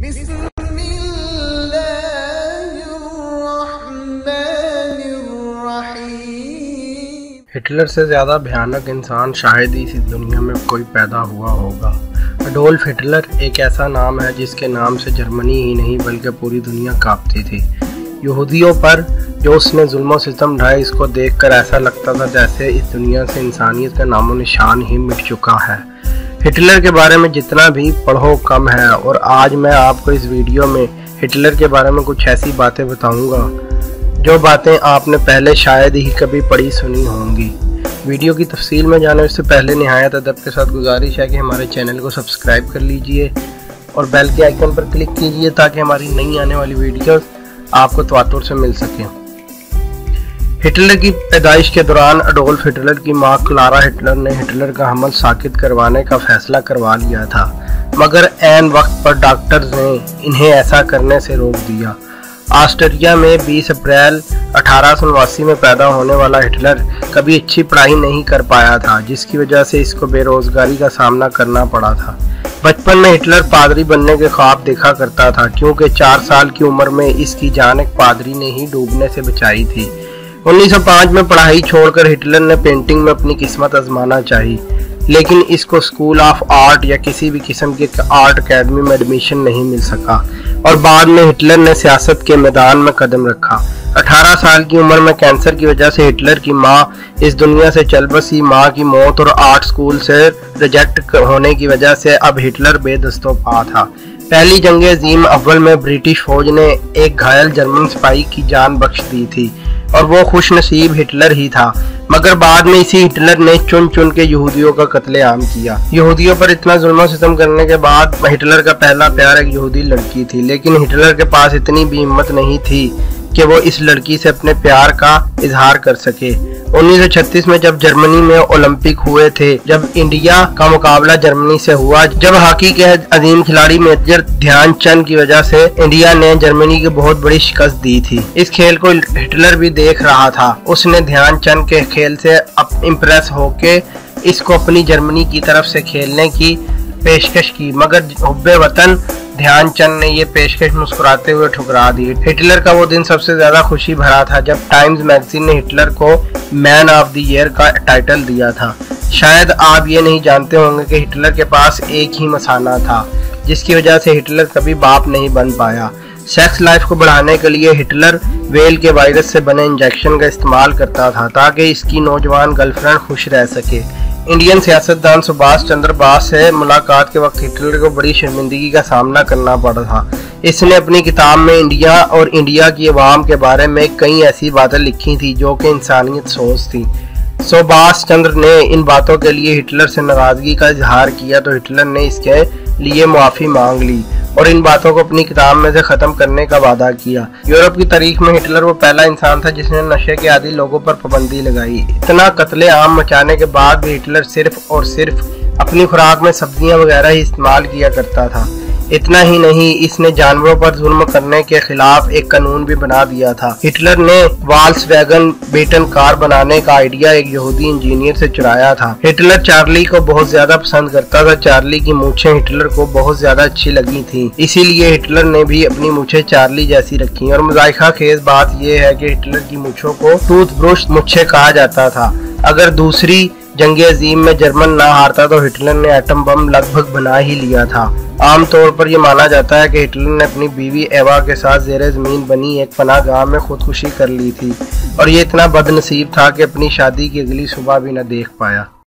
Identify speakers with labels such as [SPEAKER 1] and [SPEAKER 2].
[SPEAKER 1] بسم
[SPEAKER 2] ہٹلر سے زیادہ بھیانک انسان شاید ہی اسی دنیا میں کوئی پیدا ہوا ہوگا۔ اڈولف ہٹلر ایک ایسا نام ہے جس کے نام سے جرمنی ہی نہیں بلکہ پوری دنیا کاپتی تھی۔ یہودیوں پر جو اس نے ظلم و ستم ڈھائے اس کو دیکھ کر ایسا لگتا تھا جیسے اس دنیا سے انسانیت کا نام و نشان ہی مٹ چکا ہے۔ ہٹلر کے بارے میں جتنا بھی پڑھو کم ہے اور آج میں آپ کو اس ویڈیو میں ہٹلر کے بارے میں کچھ ایسی باتیں بتاؤں گا جو باتیں آپ نے پہلے شاید ہی کبھی پڑھی سنی ہوں گی۔ ویڈیو کی تفصیل میں جانے سے پہلے نہایت ادب کے ساتھ گزارش ہے کہ ہمارے چینل کو سبسکرائب کر لیجیے اور بیل کے آئیکن پر کلک کیجیے تاکہ ہماری نئی آنے والی ویڈیوز آپ کو تواتر سے مل سکیں۔ ہٹلر کی پیدائش کے دوران اڈولف ہٹلر کی ماں کلارا ہٹلر نے ہٹلر کا حمل ساکت کروانے کا فیصلہ کروا لیا تھا، مگر این وقت پر ڈاکٹرز نے انہیں ایسا کرنے سے روک دیا۔ آسٹریا میں بیس اپریل اٹھارہ سو نواسی میں پیدا ہونے والا ہٹلر کبھی اچھی پڑھائی نہیں کر پایا تھا، جس کی وجہ سے اس کو بے روزگاری کا سامنا کرنا پڑا تھا۔ بچپن میں ہٹلر پادری بننے کے خواب دیکھا کرتا تھا، کیونکہ چار سال کی عمر میں اس کی جان ایک پادری نے ہی ڈوبنے سے بچائی تھی۔ انیس سو پانچ میں پڑھائی چھوڑ کر ہٹلر نے پینٹنگ میں اپنی قسمت ازمانا چاہی، لیکن اس کو سکول آف آرٹ یا کسی بھی قسم کے آرٹ اکیڈمی میں ایڈمیشن نہیں مل سکا اور بعد میں ہٹلر نے سیاست کے میدان میں قدم رکھا۔ اٹھارہ سال کی عمر میں کینسر کی وجہ سے ہٹلر کی ماں اس دنیا سے چل بسی۔ ماں کی موت اور آرٹ سکول سے ریجیکٹ ہونے کی وجہ سے اب ہٹلر بے دستوں پا تھا۔ پہلی جنگ عظیم اول میں برٹش فوج نے ایک گھائل جرمن سپاہی کی جان بخش دی تھی۔ اور وہ خوش نصیب ہٹلر ہی تھا، مگر بعد میں اسی ہٹلر نے چن چن کے یہودیوں کا قتل عام کیا۔ یہودیوں پر اتنا ظلم و ستم کرنے کے بعد ہٹلر کا پہلا پیار ایک یہودی لڑکی تھی، لیکن ہٹلر کے پاس اتنی بھی ہمت نہیں تھی کہ وہ اس لڑکی سے اپنے پیار کا اظہار کر سکے۔ انیس سو چھتیس میں جب جرمنی میں اولمپک ہوئے تھے، جب انڈیا کا مقابلہ جرمنی سے ہوا، جب ہاکی کے عظیم کھلاڑی میجر دھیان چند کی وجہ سے انڈیا نے جرمنی کی بہت بڑی شکست دی تھی۔ اس کھیل کو ہٹلر بھی دیکھ رہا تھا۔ اس نے دھیان چند کے کھیل سے امپریس ہو کے اس کو اپنی جرمنی کی طرف سے کھیلنے کی پیشکش کی، مگر حب وطن دھیان چند نے یہ پیشکش مسکراتے ہوئے ٹھکرا دی۔ ہٹلر کا وہ دن سب سے زیادہ خوشی بھرا تھا جب ٹائمز میگزین نے ہٹلر کو مین آف دی ایئر کا ٹائٹل دیا تھا۔ شاید آپ یہ نہیں جانتے ہوں گے کہ ہٹلر کے پاس ایک ہی مسانہ تھا، جس کی وجہ سے ہٹلر کبھی باپ نہیں بن پایا۔ سیکس لائف کو بڑھانے کے لیے ہٹلر ویل کے وائرس سے بنے انجیکشن کا استعمال کرتا تھا تاکہ اس کی نوجوان گرل فرینڈ خوش رہ سکے۔ انڈین سیاستدان سباس چندر باس سے ملاقات کے وقت ہٹلر کو بڑی شرمندگی کا سامنا کرنا پڑا تھا اس نے اپنی کتاب میں انڈیا اور انڈیا کی عوام کے بارے میں کئی ایسی باتیں لکھی تھی جو کہ انسانیت سوچ تھی سوباس چندر نے ان باتوں کے لیے ہٹلر سے ناراضگی کا اظہار کیا تو ہٹلر نے اس کے لیے معافی مانگ لی۔ اور ان باتوں کو اپنی کتاب میں سے ختم کرنے کا وعدہ کیا۔ یورپ کی تاریخ میں ہٹلر وہ پہلا انسان تھا جس نے نشے کے عادی لوگوں پر پابندی لگائی۔ اتنا قتل عام مچانے کے بعد بھی ہٹلر صرف اور صرف اپنی خوراک میں سبزیاں وغیرہ ہی استعمال کیا کرتا تھا۔ اتنا ہی نہیں، اس نے جانوروں پر ظلم کرنے کے خلاف ایک قانون بھی بنا دیا تھا۔ ہٹلر نے والس ویگن بیٹن کار بنانے کا آئیڈیا ایک یہودی انجینئر سے چرایا تھا۔ ہٹلر چارلی کو بہت زیادہ پسند کرتا تھا۔ چارلی کی مونچھیں ہٹلر کو بہت زیادہ اچھی لگی تھی اسی لیے ہٹلر نے بھی اپنی مونچھیں چارلی جیسی رکھی۔ اور مذائقہ خیز بات یہ ہے کہ ہٹلر کی مونچھوں کو ٹوتھ برش مونچھیں کہا جاتا تھا۔ اگر دوسری جنگ عظیم میں جرمن نہ ہارتا تو ہٹلر نے ایٹم بم لگ بھگ بنا ہی لیا تھا۔ عام طور پر یہ مانا جاتا ہے کہ ہٹلر نے اپنی بیوی ایوا کے ساتھ زیر زمین بنی ایک پناہ گاہ میں خودکشی کر لی تھی اور یہ اتنا بد نصیب تھا کہ اپنی شادی کی اگلی صبح بھی نہ دیکھ پایا۔